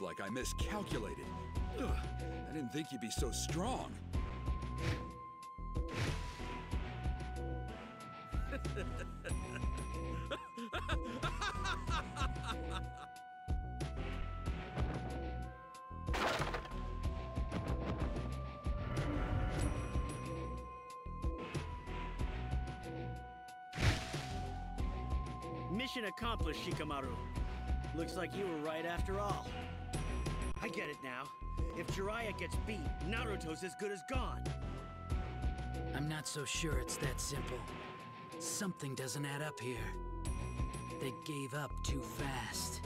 Like I miscalculated. Ugh, I didn't think you'd be so strong. Mission accomplished, Shikamaru. Looks like you were right after all. It now. If Jiraiya gets beat, Naruto's as good as gone. I'm not so sure it's that simple. Something doesn't add up here. They gave up too fast.